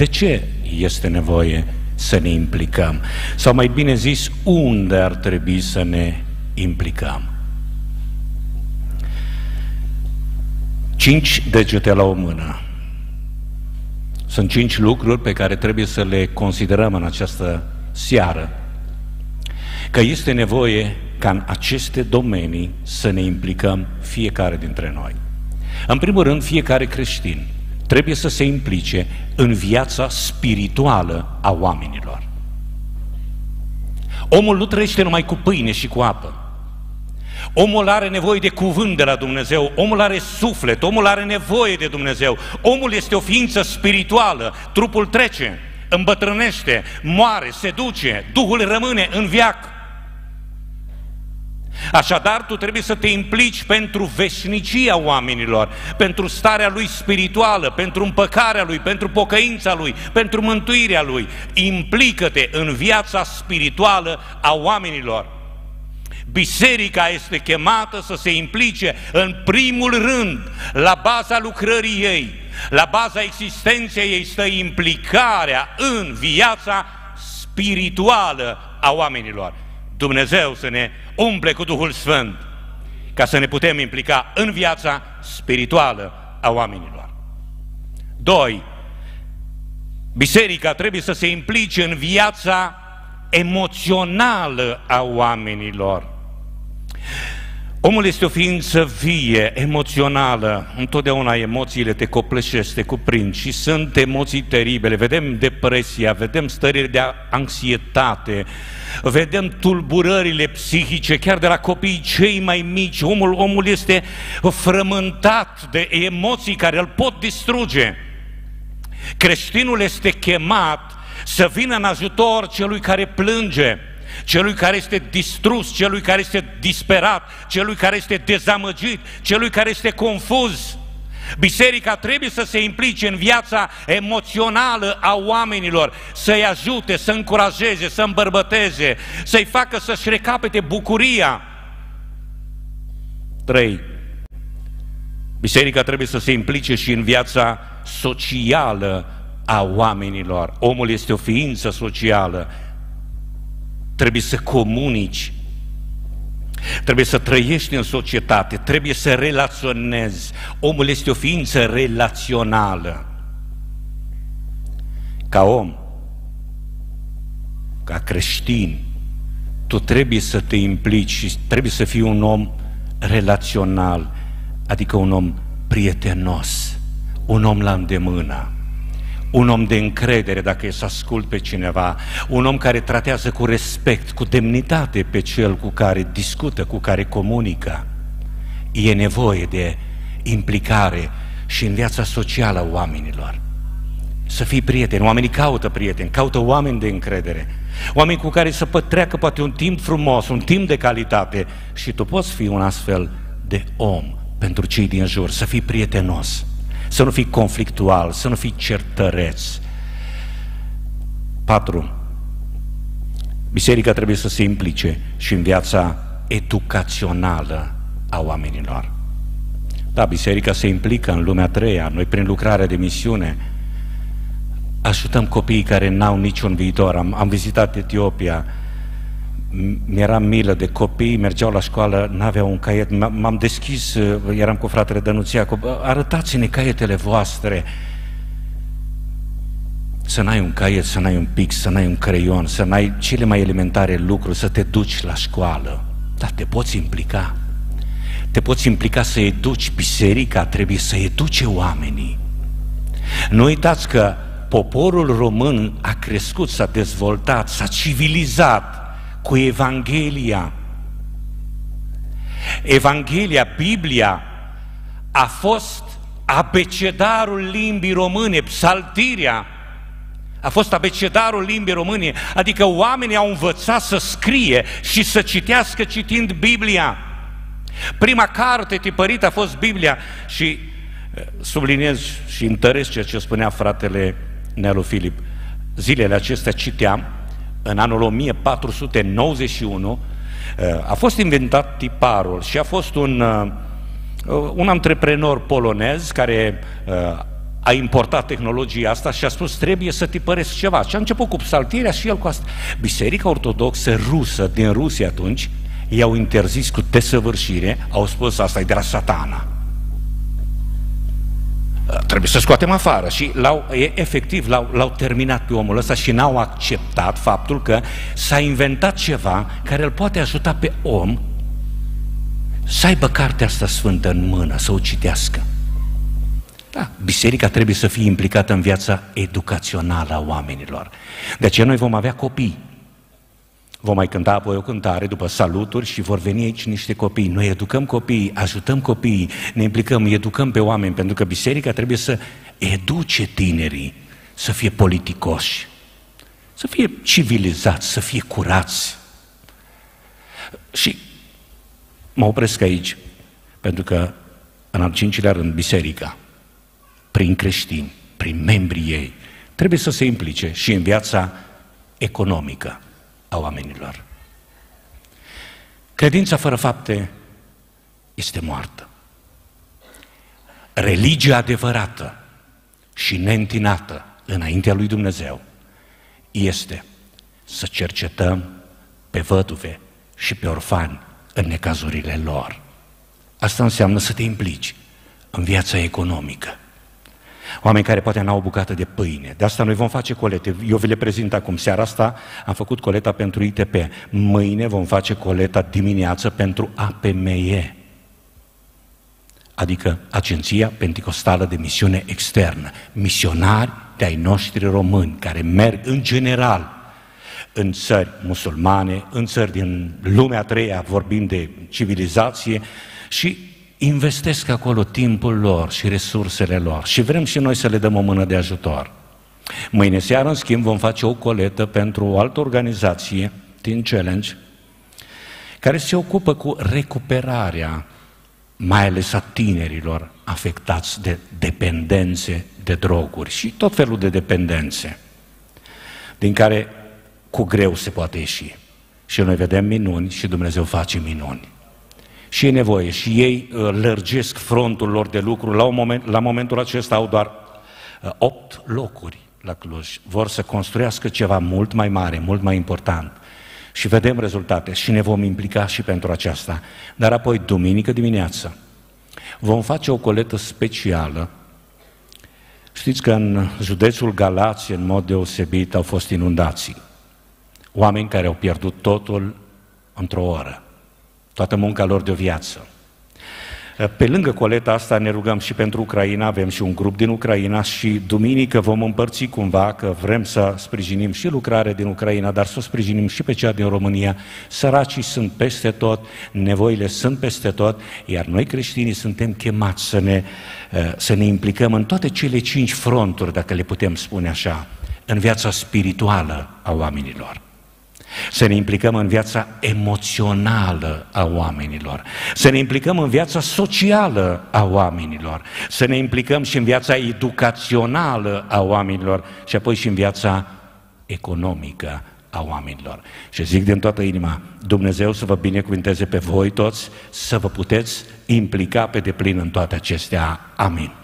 De ce este nevoie să ne implicăm? Sau mai bine zis, unde ar trebui să ne implicăm? Cinci degete la o mână. Sunt cinci lucruri pe care trebuie să le considerăm în această seară. Că este nevoie ca în aceste domenii să ne implicăm fiecare dintre noi. În primul rând, fiecare creștin trebuie să se implice în viața spirituală a oamenilor. Omul nu trăiește numai cu pâine și cu apă. Omul are nevoie de cuvânt de la Dumnezeu, omul are suflet, omul are nevoie de Dumnezeu. Omul este o ființă spirituală, trupul trece, îmbătrânește, moare, se duce, Duhul rămâne în viac. Așadar, tu trebuie să te implici pentru veșnicia oamenilor, pentru starea lui spirituală, pentru împăcarea lui, pentru pocăința lui, pentru mântuirea lui. Implică-te în viața spirituală a oamenilor. Biserica este chemată să se implice în primul rând la baza lucrării ei, la baza existenței ei stă implicarea în viața spirituală a oamenilor. Dumnezeu să ne umple cu Duhul Sfânt ca să ne putem implica în viața spirituală a oamenilor. Doi, biserica trebuie să se implice în viața emoțională a oamenilor. Omul este o ființă vie, emoțională, întotdeauna emoțiile te copleșesc, te cuprind și sunt emoții teribile. Vedem depresia, vedem stările de anxietate, vedem tulburările psihice, chiar de la copiii cei mai mici. Omul, omul este frământat de emoții care îl pot distruge. Creștinul este chemat să vină în ajutor celui care plânge, celui care este distrus, celui care este disperat, celui care este dezamăgit, celui care este confuz. Biserica trebuie să se implice în viața emoțională a oamenilor, să-i ajute, să încurajeze, să îmbărbăteze, să-i facă să-și recapete bucuria. 3. Biserica trebuie să se implice și în viața socială a oamenilor. Omul este o ființă socială, trebuie să comunici, trebuie să trăiești în societate, trebuie să relaționezi. Omul este o ființă relațională. Ca om, ca creștin, tu trebuie să te implici și trebuie să fii un om relațional, adică un om prietenos, un om la îndemână un om de încredere dacă e să ascult pe cineva, un om care tratează cu respect, cu demnitate pe cel cu care discută, cu care comunică. E nevoie de implicare și în viața socială a oamenilor. Să fii prieten, oamenii caută prieteni, caută oameni de încredere, oameni cu care să pătreacă poate un timp frumos, un timp de calitate. Și tu poți fi un astfel de om pentru cei din jur, să fii prietenos să nu fii conflictual, să nu fii certăreț. 4. Biserica trebuie să se implice și în viața educațională a oamenilor. Da, biserica se implică în lumea treia. Noi, prin lucrarea de misiune, ajutăm copiii care n-au niciun viitor. Am, am vizitat Etiopia, mi-era milă de copii, mergeau la școală, n-aveau un caiet, m-am deschis, uh, eram cu fratele Dănuțiacu, arătați-ne caietele voastre, să n-ai un caiet, să n-ai un pix, să n-ai un creion, să n-ai cele mai elementare lucruri, să te duci la școală, dar te poți implica. Te poți implica să educi biserica, trebuie să educe oamenii. Nu uitați că poporul român a crescut, s-a dezvoltat, s-a civilizat, cu Evanghelia. Evanghelia, Biblia, a fost abecedarul limbii române, psaltirea, a fost abecedarul limbii române, adică oamenii au învățat să scrie și să citească citind Biblia. Prima carte tipărită a fost Biblia și eh, subliniez și întăresc ceea ce spunea fratele Nelu Filip. Zilele acestea citeam în anul 1491, uh, a fost inventat tiparul și a fost un, uh, un antreprenor polonez care uh, a importat tehnologia asta și a spus trebuie să tipăresc ceva. Și a început cu psaltirea și el cu asta. Biserica Ortodoxă rusă din Rusia atunci i-au interzis cu desăvârșire, au spus asta e de la satana. Trebuie să scoatem afară și l-au, efectiv l-au, l-au terminat pe omul ăsta și n-au acceptat faptul că s-a inventat ceva care îl poate ajuta pe om să aibă cartea asta sfântă în mână, să o citească. Da, biserica trebuie să fie implicată în viața educațională a oamenilor. De aceea noi vom avea copii. Vom mai cânta apoi o cântare după saluturi și vor veni aici niște copii. Noi educăm copiii, ajutăm copiii, ne implicăm, educăm pe oameni, pentru că biserica trebuie să educe tinerii să fie politicoși, să fie civilizați, să fie curați. Și mă opresc aici, pentru că în al cincilea rând, biserica prin creștini, prin membrii ei, trebuie să se implice și în viața economică a oamenilor. Credința fără fapte este moartă. Religia adevărată și neîntinată înaintea lui Dumnezeu este să cercetăm pe văduve și pe orfani în necazurile lor. Asta înseamnă să te implici în viața economică. Oameni care poate n-au o bucată de pâine. De asta noi vom face colete. Eu vi le prezint acum. Seara asta am făcut coleta pentru ITP. Mâine vom face coleta dimineață pentru APME. Adică Agenția Pentecostală de Misiune Externă. Misionari de ai noștri români care merg în general în țări musulmane, în țări din lumea a treia, vorbind de civilizație, și investesc acolo timpul lor și resursele lor și vrem și noi să le dăm o mână de ajutor. Mâine seară, în schimb, vom face o coletă pentru o altă organizație, Teen Challenge, care se ocupă cu recuperarea, mai ales a tinerilor afectați de dependențe de droguri și tot felul de dependențe, din care cu greu se poate ieși. Și noi vedem minuni și Dumnezeu face minuni și e nevoie. Și ei uh, lărgesc frontul lor de lucru. La, un moment, la momentul acesta au doar uh, opt locuri la Cluj. Vor să construiască ceva mult mai mare, mult mai important. Și vedem rezultate și ne vom implica și pentru aceasta. Dar apoi, duminică dimineață, vom face o coletă specială. Știți că în județul Galați, în mod deosebit, au fost inundații. Oameni care au pierdut totul într-o oră toată munca lor de o viață. Pe lângă coleta asta ne rugăm și pentru Ucraina, avem și un grup din Ucraina și duminică vom împărți cumva că vrem să sprijinim și lucrarea din Ucraina, dar să o sprijinim și pe cea din România. Săracii sunt peste tot, nevoile sunt peste tot, iar noi creștinii suntem chemați să ne, să ne implicăm în toate cele cinci fronturi, dacă le putem spune așa, în viața spirituală a oamenilor. Să ne implicăm în viața emoțională a oamenilor, să ne implicăm în viața socială a oamenilor, să ne implicăm și în viața educațională a oamenilor și apoi și în viața economică a oamenilor. Și zic din toată inima, Dumnezeu să vă binecuvinteze pe voi toți, să vă puteți implica pe deplin în toate acestea. Amin.